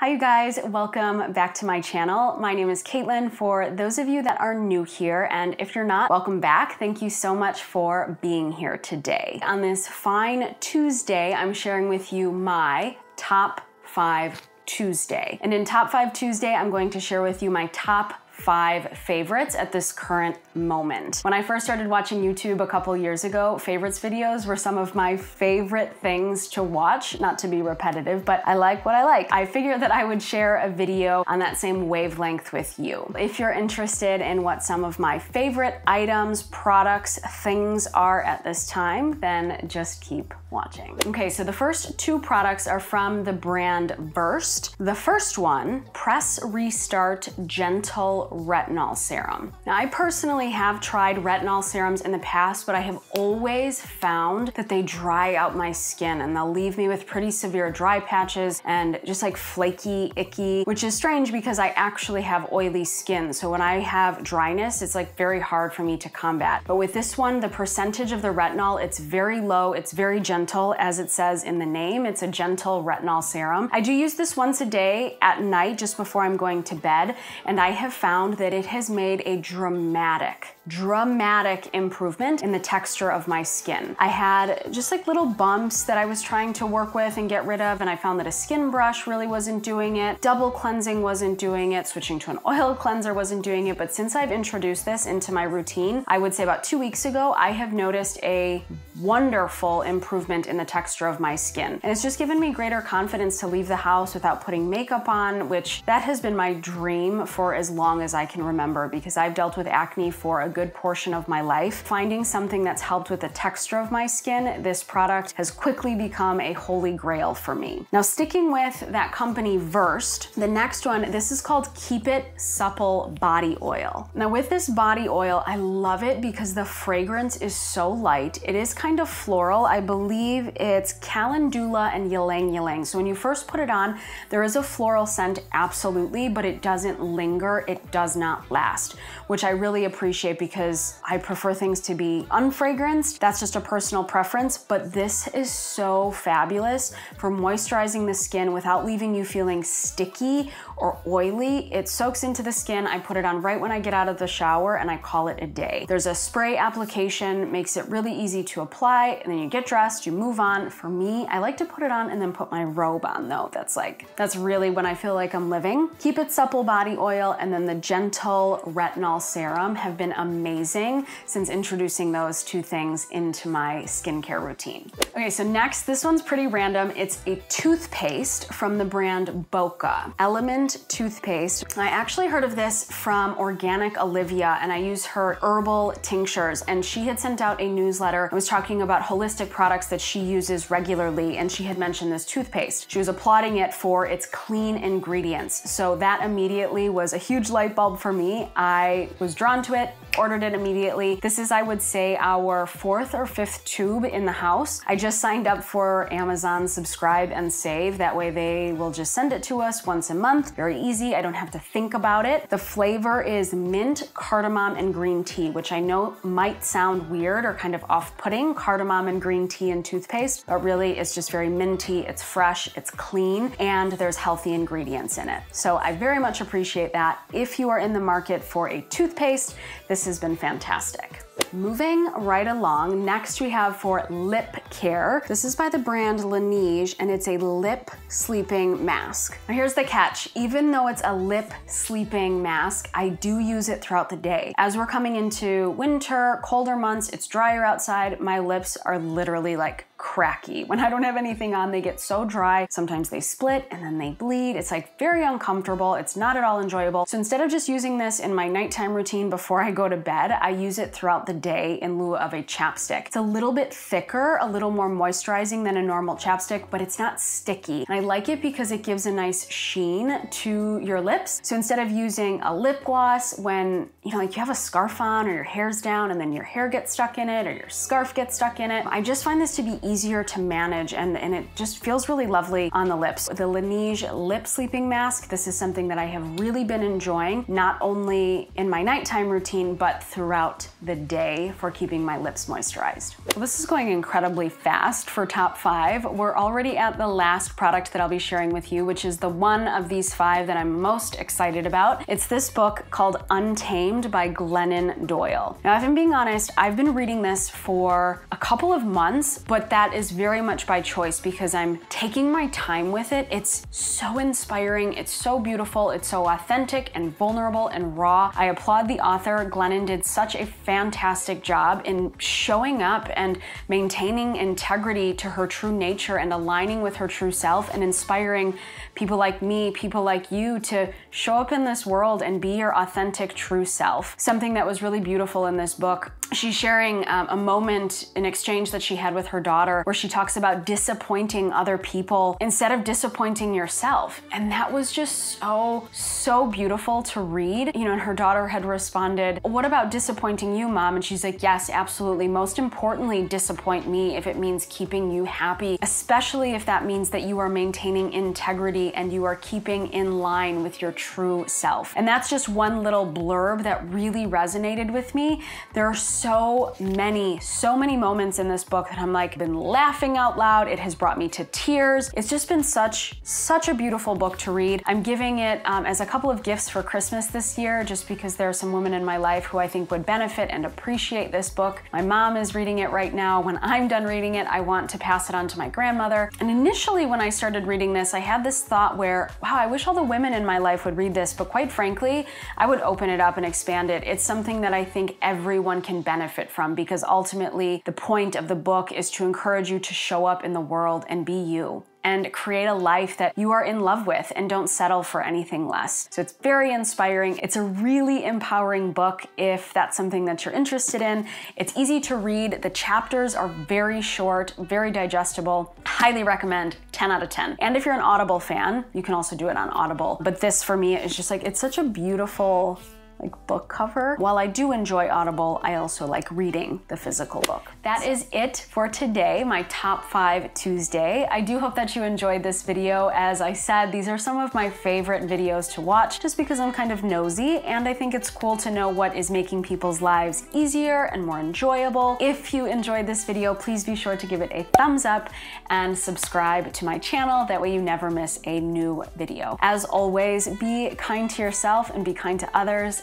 Hi you guys, welcome back to my channel. My name is Caitlin for those of you that are new here and if you're not, welcome back. Thank you so much for being here today. On this fine Tuesday, I'm sharing with you my top five Tuesday. And in Top 5 Tuesday, I'm going to share with you my top five favorites at this current moment. When I first started watching YouTube a couple years ago, favorites videos were some of my favorite things to watch, not to be repetitive, but I like what I like. I figured that I would share a video on that same wavelength with you. If you're interested in what some of my favorite items, products, things are at this time, then just keep watching. Okay, so the first two products are from the brand Versed. The first one, Press Restart Gentle Retinol Serum. Now, I personally have tried retinol serums in the past, but I have always found that they dry out my skin and they'll leave me with pretty severe dry patches and just like flaky, icky, which is strange because I actually have oily skin. So when I have dryness, it's like very hard for me to combat. But with this one, the percentage of the retinol, it's very low, it's very gentle gentle as it says in the name. It's a gentle retinol serum. I do use this once a day at night just before I'm going to bed and I have found that it has made a dramatic dramatic improvement in the texture of my skin. I had just like little bumps that I was trying to work with and get rid of, and I found that a skin brush really wasn't doing it. Double cleansing wasn't doing it. Switching to an oil cleanser wasn't doing it. But since I've introduced this into my routine, I would say about two weeks ago, I have noticed a wonderful improvement in the texture of my skin. And it's just given me greater confidence to leave the house without putting makeup on, which that has been my dream for as long as I can remember because I've dealt with acne for a good portion of my life. Finding something that's helped with the texture of my skin, this product has quickly become a holy grail for me. Now sticking with that company Versed, the next one, this is called Keep It Supple Body Oil. Now with this body oil, I love it because the fragrance is so light. It is kind of floral. I believe it's calendula and ylang ylang. So when you first put it on, there is a floral scent, absolutely, but it doesn't linger. It does not last, which I really appreciate because I prefer things to be unfragranced. That's just a personal preference, but this is so fabulous for moisturizing the skin without leaving you feeling sticky or oily. It soaks into the skin. I put it on right when I get out of the shower and I call it a day. There's a spray application, makes it really easy to apply, and then you get dressed, you move on. For me, I like to put it on and then put my robe on though. That's like, that's really when I feel like I'm living. Keep It Supple Body Oil and then the Gentle Retinol Serum have been amazing since introducing those two things into my skincare routine. Okay, so next, this one's pretty random. It's a toothpaste from the brand Boka, Element toothpaste. I actually heard of this from Organic Olivia and I use her herbal tinctures and she had sent out a newsletter. I was talking about holistic products that she uses regularly and she had mentioned this toothpaste. She was applauding it for its clean ingredients. So that immediately was a huge light bulb for me. I was drawn to it, ordered it immediately. This is, I would say, our fourth or fifth tube in the house. I just signed up for Amazon Subscribe and Save. That way they will just send it to us once a month. Very easy. I don't have to think about it. The flavor is mint, cardamom, and green tea, which I know might sound weird or kind of off-putting, cardamom and green tea and toothpaste, but really it's just very minty, it's fresh, it's clean, and there's healthy ingredients in it. So I very much appreciate that. If you are in the market for a toothpaste, this has been fantastic. Moving right along, next we have for lip care. This is by the brand Laneige and it's a lip sleeping mask. Now here's the catch. Even though it's a lip sleeping mask, I do use it throughout the day. As we're coming into winter, colder months, it's drier outside, my lips are literally like cracky. When I don't have anything on, they get so dry. Sometimes they split and then they bleed. It's like very uncomfortable. It's not at all enjoyable. So instead of just using this in my nighttime routine before I go to bed, I use it throughout the day in lieu of a chapstick. It's a little bit thicker, a little more moisturizing than a normal chapstick, but it's not sticky. And I like it because it gives a nice sheen to your lips. So instead of using a lip gloss when, you know, like you have a scarf on or your hair's down and then your hair gets stuck in it or your scarf gets stuck in it, I just find this to be easier to manage and, and it just feels really lovely on the lips. The Laneige Lip Sleeping Mask, this is something that I have really been enjoying, not only in my nighttime routine, but throughout the day for keeping my lips moisturized. This is going incredibly fast for top five. We're already at the last product that I'll be sharing with you, which is the one of these five that I'm most excited about. It's this book called Untamed by Glennon Doyle. Now, if I'm being honest, I've been reading this for a couple of months, but that is very much by choice because I'm taking my time with it. It's so inspiring, it's so beautiful, it's so authentic and vulnerable and raw. I applaud the author. Glennon did such a fantastic job in showing up and maintaining integrity to her true nature and aligning with her true self and inspiring people like me, people like you to show up in this world and be your authentic true self. Something that was really beautiful in this book she's sharing um, a moment, an exchange that she had with her daughter, where she talks about disappointing other people instead of disappointing yourself. And that was just so, so beautiful to read. You know, and her daughter had responded, What about disappointing you, mom? And she's like, Yes, absolutely. Most importantly, disappoint me if it means keeping you happy, especially if that means that you are maintaining integrity and you are keeping in line with your true self. And that's just one little blurb that really resonated with me. There are so many, so many moments in this book that I'm like, been laughing out loud. It has brought me to tears. It's just been such, such a beautiful book to read. I'm giving it um, as a couple of gifts for Christmas this year, just because there are some women in my life who I think would benefit and appreciate this book. My mom is reading it right now. When I'm done reading it, I want to pass it on to my grandmother. And initially, when I started reading this, I had this thought where, wow, I wish all the women in my life would read this, but quite frankly, I would open it up and expand it. It's something that I think everyone can benefit from because ultimately the point of the book is to encourage you to show up in the world and be you and create a life that you are in love with and don't settle for anything less. So it's very inspiring. It's a really empowering book if that's something that you're interested in. It's easy to read. The chapters are very short, very digestible. Highly recommend 10 out of 10. And if you're an Audible fan, you can also do it on Audible. But this for me is just like, it's such a beautiful like book cover. While I do enjoy Audible, I also like reading the physical book. That is it for today, my top five Tuesday. I do hope that you enjoyed this video. As I said, these are some of my favorite videos to watch just because I'm kind of nosy and I think it's cool to know what is making people's lives easier and more enjoyable. If you enjoyed this video, please be sure to give it a thumbs up and subscribe to my channel. That way you never miss a new video. As always, be kind to yourself and be kind to others